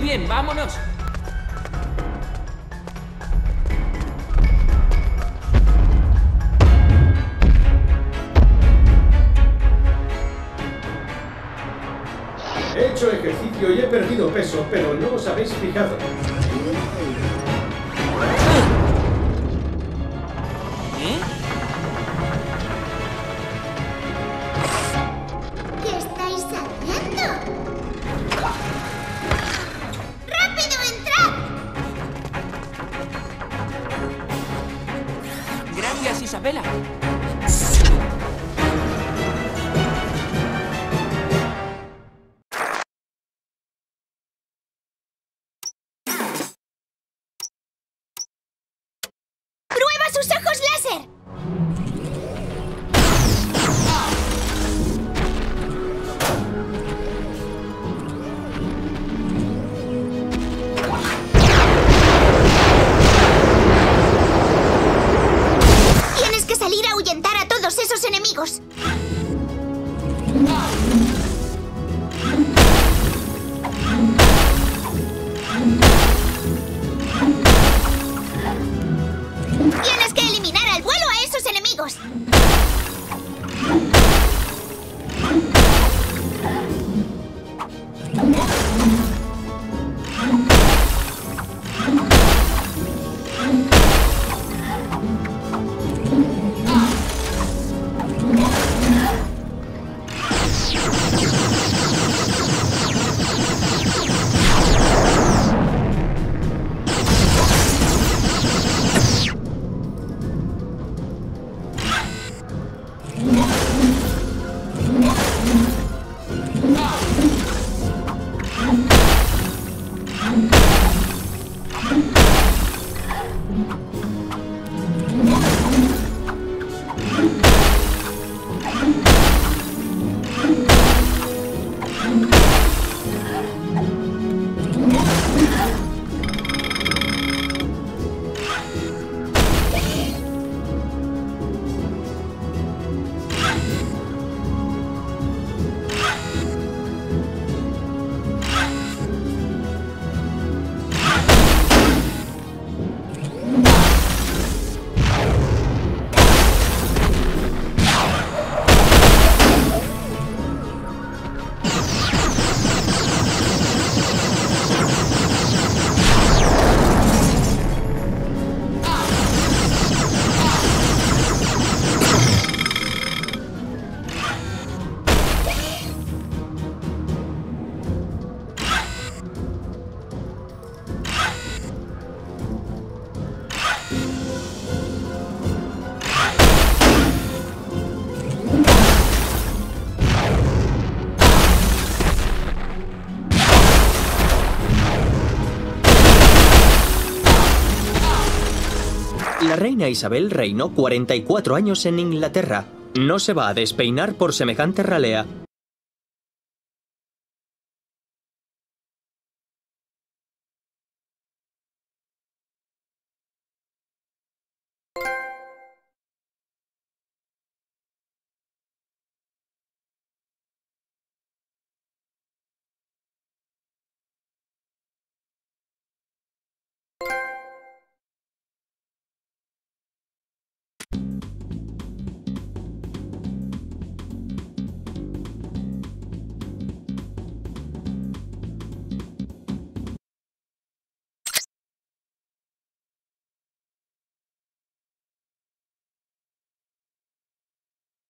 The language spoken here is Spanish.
Bien, vámonos. He hecho ejercicio y he perdido peso, pero no os habéis fijado. Isabela. ¡Prueba sus ojos láser! Ah! La reina Isabel reinó 44 años en Inglaterra. No se va a despeinar por semejante ralea.